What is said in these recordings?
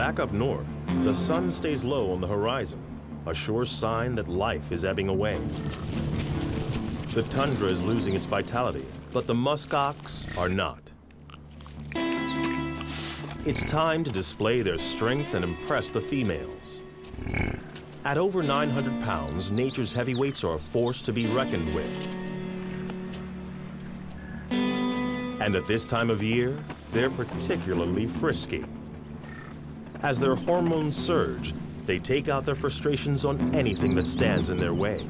Back up north, the sun stays low on the horizon, a sure sign that life is ebbing away. The tundra is losing its vitality, but the muskox are not. It's time to display their strength and impress the females. At over 900 pounds, nature's heavyweights are a force to be reckoned with. And at this time of year, they're particularly frisky. As their hormones surge, they take out their frustrations on anything that stands in their way.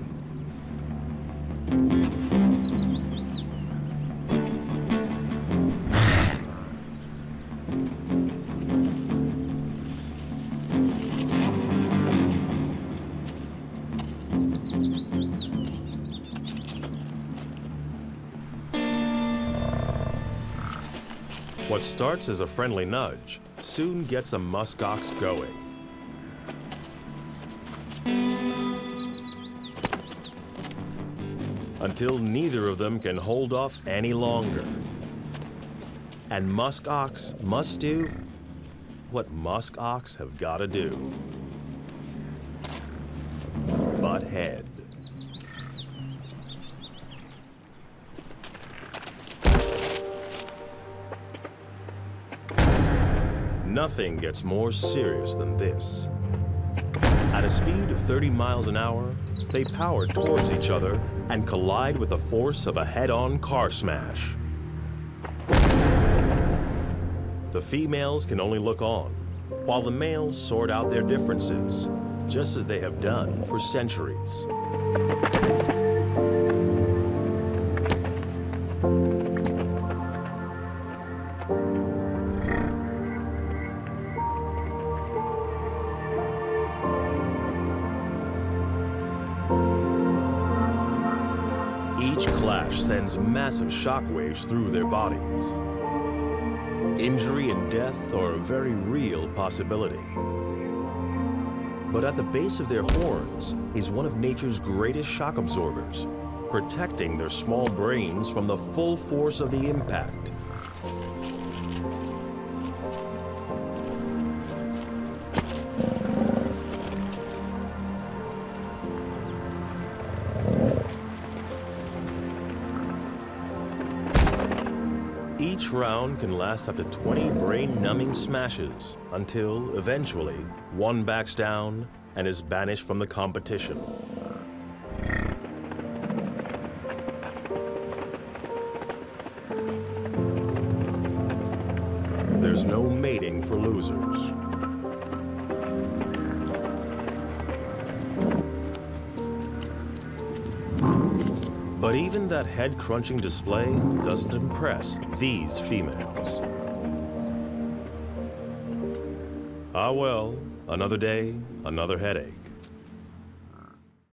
What starts as a friendly nudge soon gets a muskox going. Until neither of them can hold off any longer. And muskox must do what muskox have got to do. Butt head. Nothing gets more serious than this. At a speed of 30 miles an hour, they power towards each other and collide with the force of a head-on car smash. The females can only look on, while the males sort out their differences, just as they have done for centuries. Each clash sends massive shockwaves through their bodies. Injury and death are a very real possibility. But at the base of their horns is one of nature's greatest shock absorbers, protecting their small brains from the full force of the impact. Each round can last up to 20 brain-numbing smashes until, eventually, one backs down and is banished from the competition. There's no mating for losers. But even that head-crunching display doesn't impress these females. Ah well, another day, another headache.